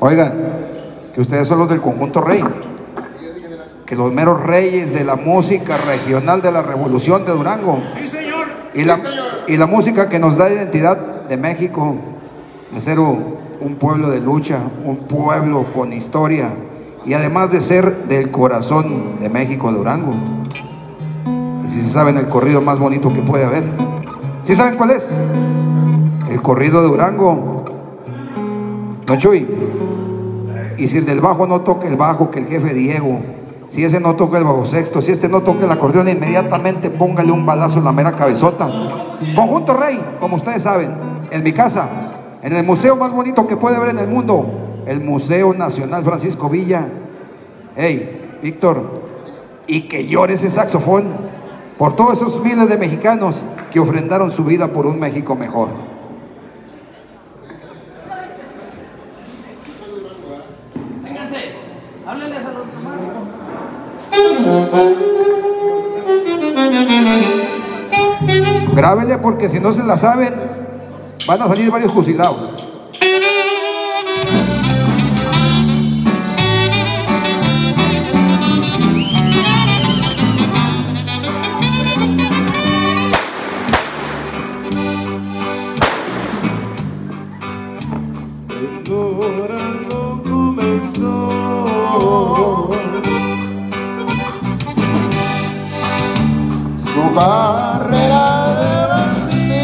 Oigan, que ustedes son los del conjunto rey. Que los meros reyes de la música regional de la revolución de Durango. Sí, señor. Y la, y la música que nos da identidad de México, de ser un, un pueblo de lucha, un pueblo con historia, y además de ser del corazón de México, Durango. Y si se saben el corrido más bonito que puede haber. ¿Sí saben cuál es? El corrido de Durango. Don Chuy. Y si el del bajo no toca el bajo, que el jefe Diego. Si ese no toca el bajo sexto, si este no toca el acordeón, inmediatamente póngale un balazo en la mera cabezota. Conjunto Rey, como ustedes saben, en mi casa, en el museo más bonito que puede haber en el mundo, el Museo Nacional Francisco Villa. Hey, Víctor, y que llore ese saxofón por todos esos miles de mexicanos que ofrendaron su vida por un México mejor. Háblenles a los demás. Grábenle porque si no se la saben, van a salir varios fusilados. Carrera de bandido.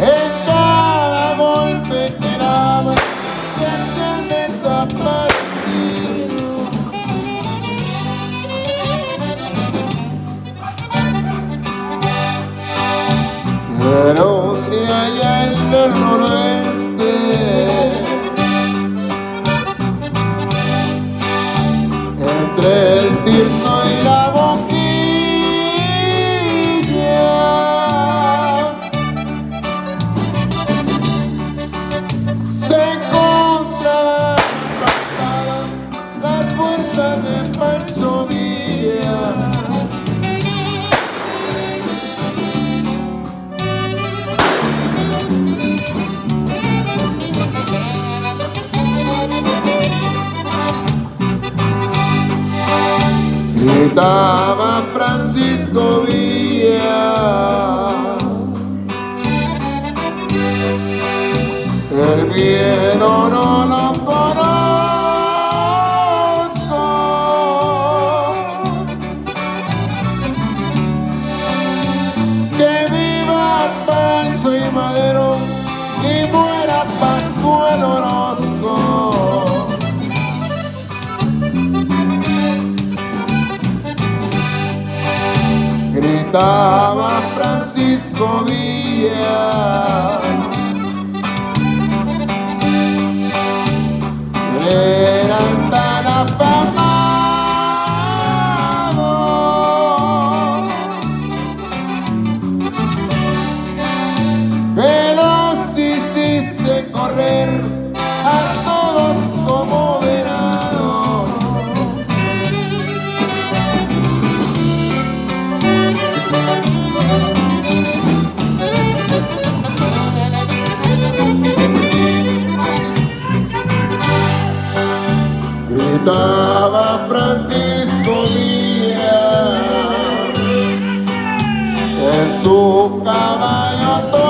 En cada golpe que daba se hacían desaparecidos. Pero un día allá en el noroeste Entre el tirso gritaba Francisco Villa. El miedo no lo gritaba Francisco Villa. Eran tan afamados que los hiciste correr gritaba Francisco Villa en su caballo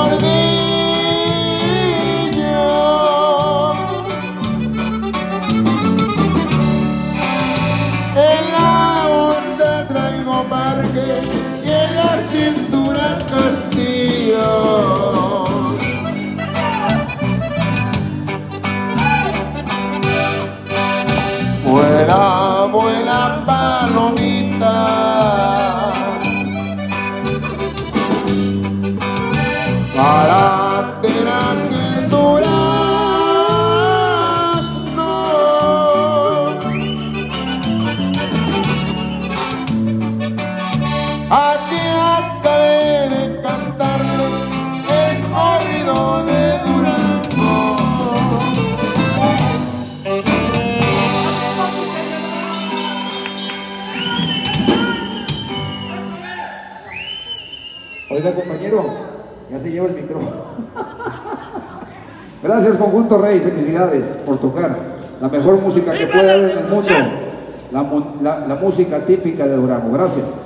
para terapia el durazno. Aquí acabé de cantarles el corrido de Durango. Oiga, compañero, ya se lleva el micrófono. Gracias, Conjunto Rey. Felicidades por tocar la mejor música que puede haber en el mundo. La, la música típica de Durango. Gracias.